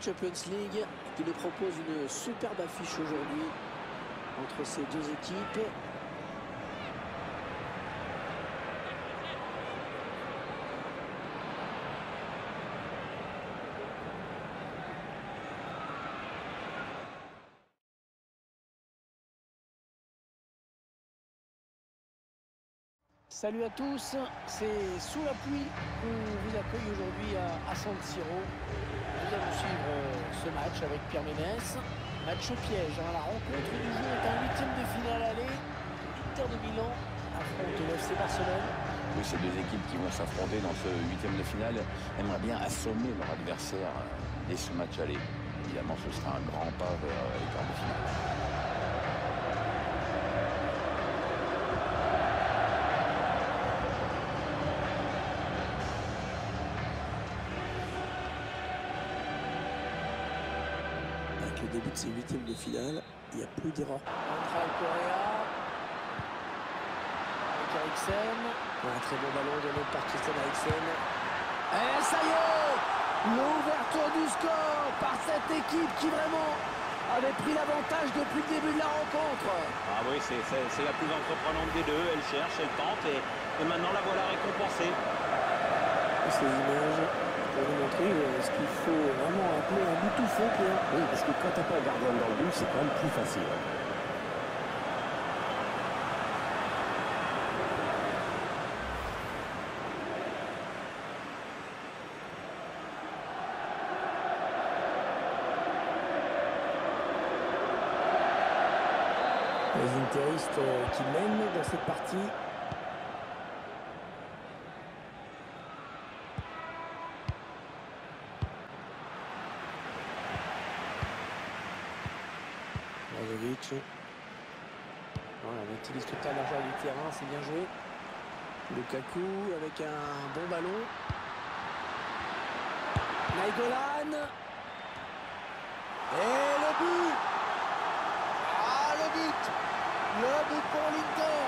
Champions League qui nous propose une superbe affiche aujourd'hui entre ces deux équipes. Salut à tous, c'est sous la pluie qu'on vous accueille aujourd'hui à, San Siro. Nous allons suivre euh, ce match avec Pierre Ménès. Match au piège, hein. la rencontre du jour est un huitième de finale aller. Inter de Milan affronte le FC Barcelone. Oui, ces deux équipes qui vont s'affronter dans ce huitième de finale aimeraient bien assommer leur adversaire dès ce match aller. Évidemment, ce sera un grand pas vers les quarts de finale. Début de ces huitièmes de finale, il n'y a plus d'erreur. André Correa. Avec Eriksen. Un très bon ballon donné par Christian Eriksen. Et ça y est L'ouverture du score par cette équipe qui vraiment avait pris l'avantage depuis le début de la rencontre. Ah oui, c'est la plus entreprenante des deux. Elle cherche, elle tente et, et maintenant la voilà récompensée. Ces images pour vous montrer euh, ce qu'il faut vraiment appeler un but tout fond. Oui, parce que quand t'as pas un gardien dans le but, c'est quand même plus facile. Hein. Les interistes euh, qui mènent dans cette partie on utilise toute la largeur du terrain, c'est bien joué. Lukaku avec un bon ballon. Naïgolan. Et le but Ah, le but Le but pour l'Inter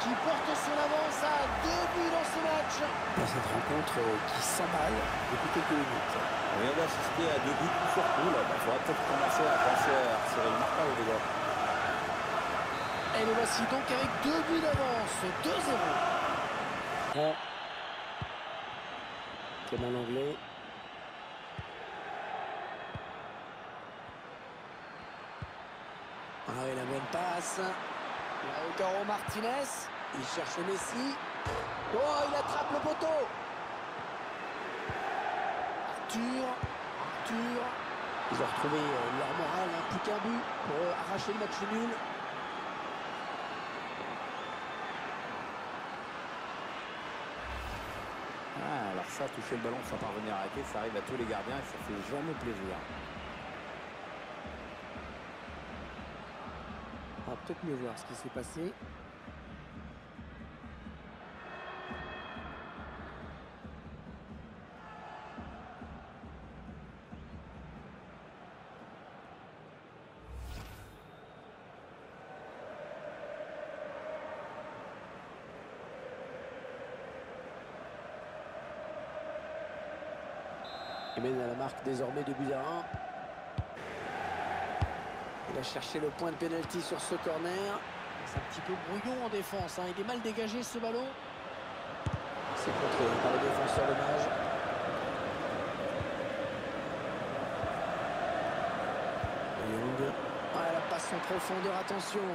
qui porte son avance à deux buts dans ce match. Dans cette rencontre qui s'emballe depuis quelques minutes. On vient d'assister à deux buts surtout. Là. Il faudra peut-être commencer à penser à serrer le marquage déjà. Et le voici donc avec deux buts d'avance, 2-0. Bon. C'est mon anglais. Ah oui, la bonne passe. Lautaro Martinez. Il cherche Messi. Oh, il attrape le poteau. Arthur. Arthur. Ils ont retrouvé euh, leur morale, hein. plus qu'un but pour euh, arracher le match nul. Ah, alors ça, toucher le ballon sans parvenir à arrêter, ça arrive à tous les gardiens et ça fait jamais plaisir. On va peut-être mieux voir ce qui s'est passé. Il mène à la marque désormais de but à 1. Il a cherché le point de pénalty sur ce corner. C'est un petit peu brouillon en défense. Hein. Il est mal dégagé ce ballon. C'est contré par le défenseur de Mage. Young. Ah, la passe en profondeur, attention.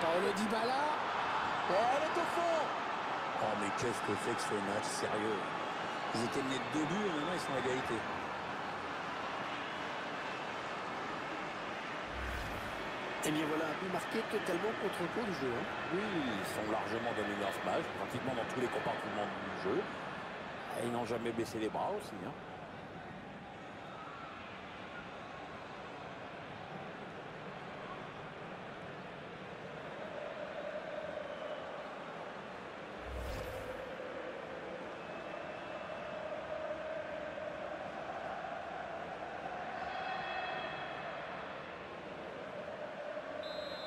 Paolo Dybala. Et elle est au fond. Qu'est-ce que fait que ce match sérieux Ils étaient menés de deux buts et maintenant ils sont à égalité. Et bien voilà un but marqué totalement contre le cours du jeu. Hein. Oui, ils sont largement dominés en ce match, pratiquement dans tous les compartiments du jeu. Et ils n'ont jamais baissé les bras aussi. Hein.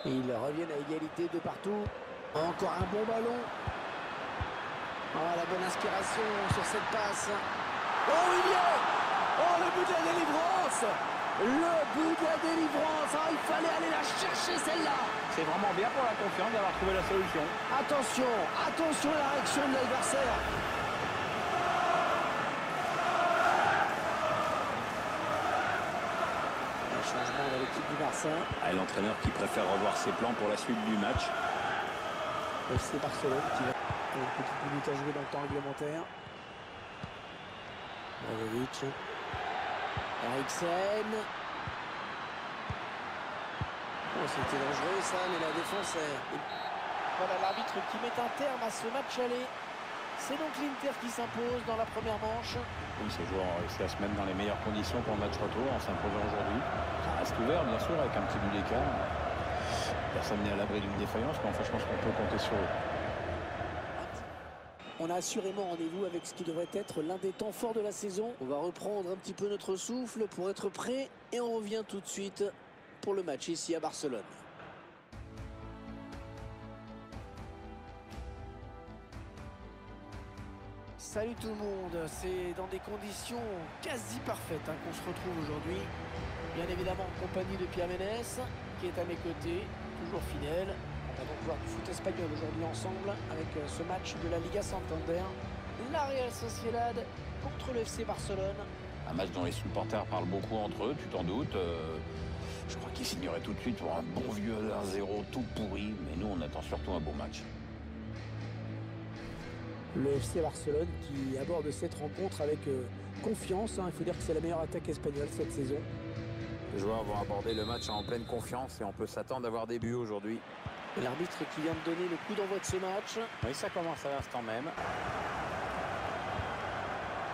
Ils reviennent à égalité de partout. Encore un bon ballon. Oh, la bonne inspiration sur cette passe. Oh, il y est Oh, le but de la délivrance Le but de la délivrance ah, Il fallait aller la chercher, celle-là C'est vraiment bien pour la confiance d'avoir trouvé la solution. Attention Attention à la réaction de l'adversaire Un changement dans l'équipe du Barça. Ah, L'entraîneur qui préfère revoir ses plans pour la suite du match. FC Barcelone qui va une petite minute à jouer dans le temps réglementaire. Vlahovic. Eriksen. Oh, c'était dangereux ça, mais la défense est... Voilà l'arbitre qui met un terme à ce match aller. C'est donc l'Inter qui s'impose dans la première manche. Oui, ces joueurs ont réussi à se mettre dans les meilleures conditions pour le match retour en s'imposant aujourd'hui. Ça reste ouvert, bien sûr, avec un petit but d'écart. Personne n'est à l'abri d'une défaillance, mais enfin, je pense qu'on peut compter sur eux. On a assurément rendez-vous avec ce qui devrait être l'un des temps forts de la saison. On va reprendre un petit peu notre souffle pour être prêt et on revient tout de suite pour le match ici à Barcelone. Salut tout le monde, c'est dans des conditions quasi parfaites hein, qu'on se retrouve aujourd'hui. Bien évidemment en compagnie de Pierre Ménès, qui est à mes côtés, toujours fidèle. On va donc voir du foot espagnol aujourd'hui ensemble avec euh, ce match de la Liga Santander. La Real Sociedad contre le FC Barcelone. Un match dont les supporters parlent beaucoup entre eux, tu t'en doutes. Euh, je crois qu'ils signeraient tout de suite pour un bon vieux 1-0 tout pourri, mais nous on attend surtout un beau match. Le FC Barcelone qui aborde cette rencontre avec euh, confiance. hein. Il faut dire que c'est la meilleure attaque espagnole cette saison. Les joueurs vont aborder le match en pleine confiance et on peut s'attendre à avoir des buts aujourd'hui. L'arbitre qui vient de donner le coup d'envoi de ce match. Oui, ça commence à l'instant même.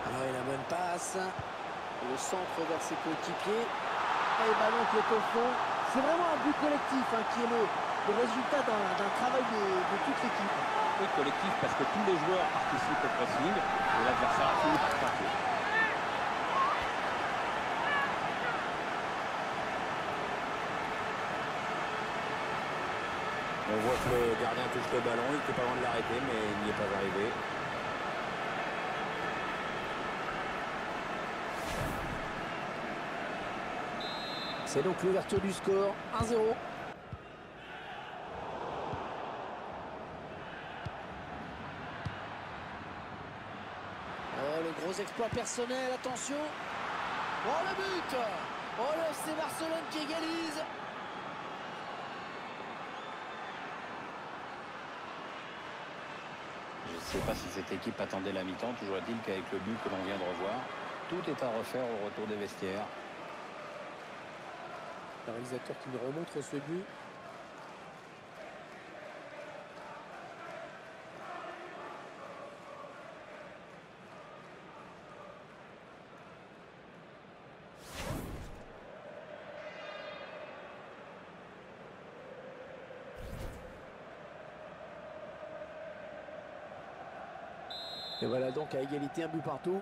Alors et la bonne passe. Le centre vers ses coéquipiers. Et le ballon qui est au fond. C'est vraiment un but collectif hein, qui est le, le résultat d'un d'un travail de, de toute l'équipe. Collectif parce que tous les joueurs participent au pressing et l'adversaire a fini. On voit que le gardien touche le ballon, il était pas loin de l'arrêter, mais il n'y est pas arrivé. C'est donc l'ouverture du score. 1-0. Oh, le gros exploit personnel, attention. Oh, le but Oh, le FC Barcelone qui égalise. Je ne sais pas si cette équipe attendait la mi-temps, toujours est-il qu'avec le but que l'on vient de revoir, tout est à refaire au retour des vestiaires. Le réalisateur qui nous remontre ce but. Voilà donc à égalité un but partout.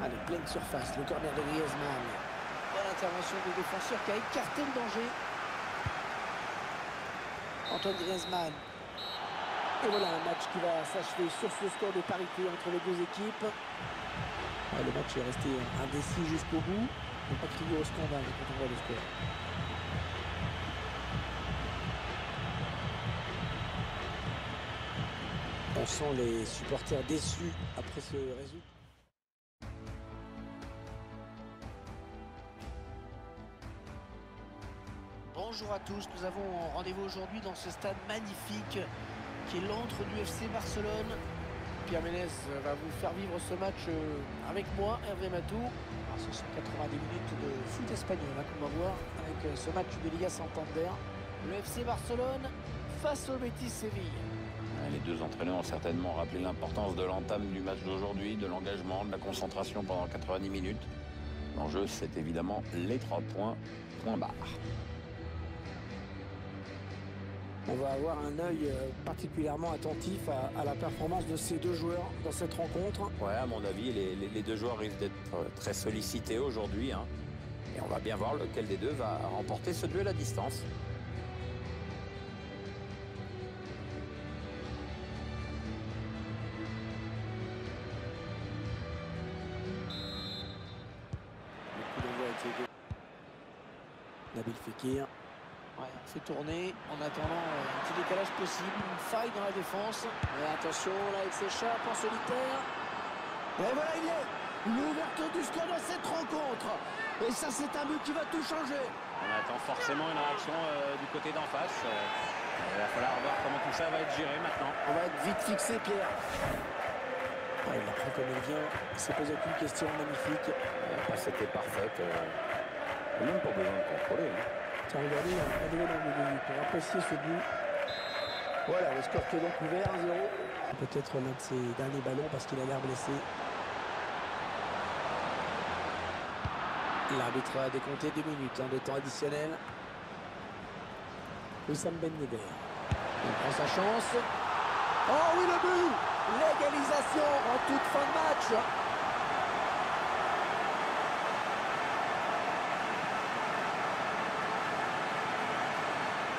Allez, pleine surface, le corner de Griezmann. Bonne intervention du défenseur qui a écarté le danger. Antoine Griezmann. Et voilà un match qui va s'achever sur ce score de parité entre les deux équipes. Ouais, le match est resté indécis jusqu'au bout. On ne pas crier au scandale quand on voit le score. On sent les supporters déçus après ce résultat. Bonjour à tous, nous avons rendez-vous aujourd'hui dans ce stade magnifique qui est l'antre du FC Barcelone. Pierre Ménès va vous faire vivre ce match euh, avec moi, Hervé Matou. Alors, ce sont 90 minutes de foot espagnol hein, qu'on va voir avec euh, ce match de Liga Santander. Le FC Barcelone face au Betis Séville. Les deux entraîneurs ont certainement rappelé l'importance de l'entame du match d'aujourd'hui, de l'engagement, de la concentration pendant 90 minutes. L'enjeu, c'est évidemment les trois points, point barre. On va avoir un œil euh, particulièrement attentif à, à la performance de ces deux joueurs dans cette rencontre. Ouais, à mon avis, les, les- les deux joueurs risquent d'être euh, très sollicités aujourd'hui. hein. Et on va bien voir lequel des deux va remporter ce duel à distance. Nabil Fekir. Ouais, on fait tourner en attendant euh, un petit décalage possible, une faille dans la défense. Mais attention, là il s'échappe en solitaire. Et voilà, il est l'ouverture du score de cette rencontre. Et ça, c'est un but qui va tout changer. On attend forcément une réaction euh, du côté d'en face. Euh, il va falloir voir comment tout ça va être géré maintenant. On va être vite fixé, Pierre. Il la prend comme il vient. Il s'est posé aucune question magnifique. C'était parfait. Euh, même pas besoin de contrôler. Hein. Tiens, regardez, un un nouvel angle de vue pour apprécier ce but. Voilà, le score qui est donc ouvert 1-0. Peut-être l'un de ses derniers ballons parce qu'il a l'air blessé. L'arbitre a décompté deux minutes hein, de temps additionnel. Wissam Ben Yedder. Il prend sa chance. Oh oui, le but L'égalisation en toute fin de match.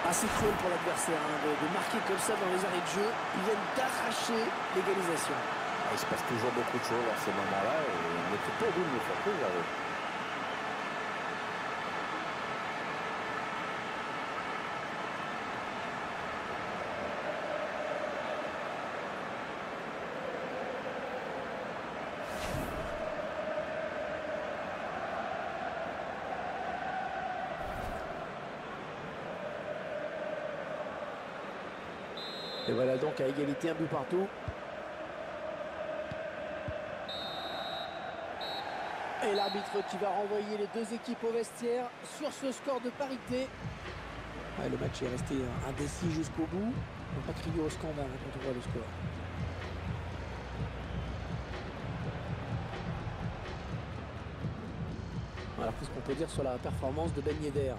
Assez cruel pour l'adversaire hein, de, marquer comme ça dans les arrêts de jeu. Ils viennent d'arracher l'égalisation. Ah, Il se passe toujours beaucoup de choses à ces moments-là. On n'était pas au bout de nos surprises. Et voilà donc à égalité un but partout. Et l'arbitre qui va renvoyer les deux équipes au vestiaire sur ce score de parité. Le match est resté euh, indécis jusqu'au bout. On va pas crier au scandale quand on voit le score. Voilà tout ce qu'on peut dire sur la performance de Ben Yedder.